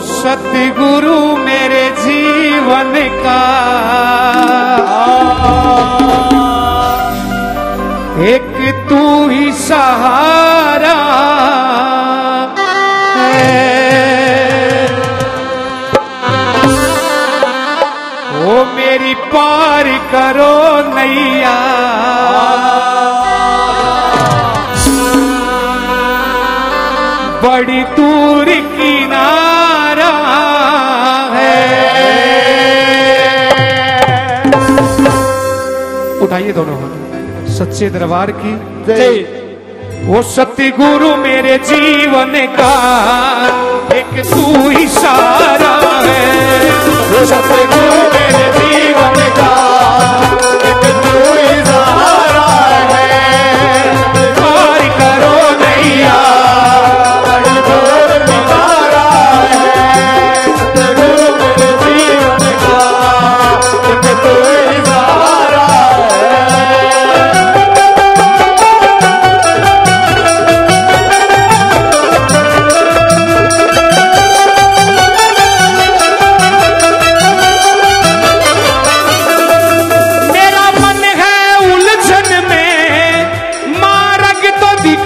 सतगुरु मेरे जीवन का। एक तू ही सहारा ओ मेरी पार करो नैया। बड़ी दूर की उठाइए दोनों हाथ। सच्चे दरबार की जय। वो गुरु मेरे जीवन का एक तू इशारा है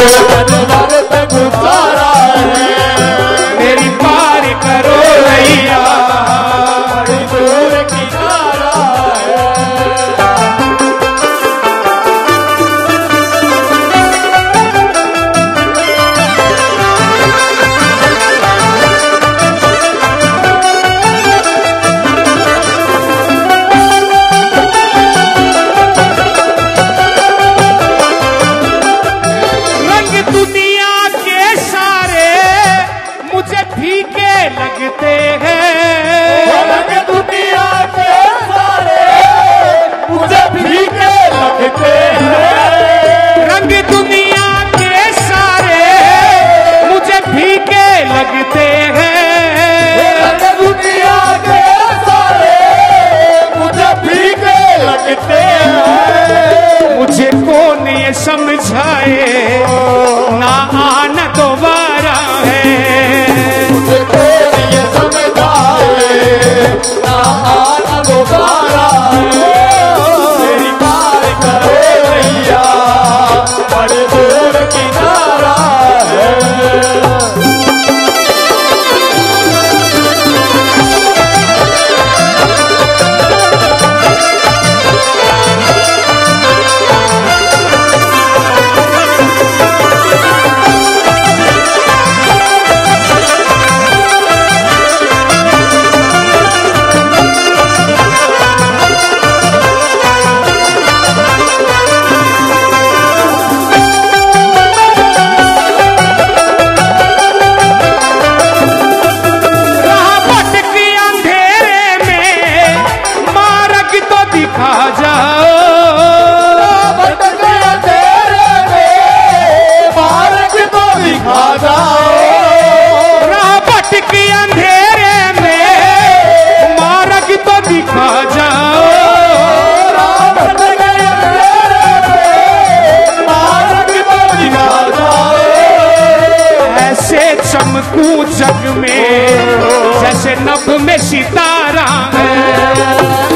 गुरुवार पे गुरुवार चमकू जग में जैसे नभ में सितारा है।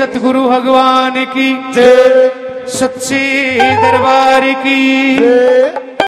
सतगुरु भगवान की। जय। सच्चे दरबार की।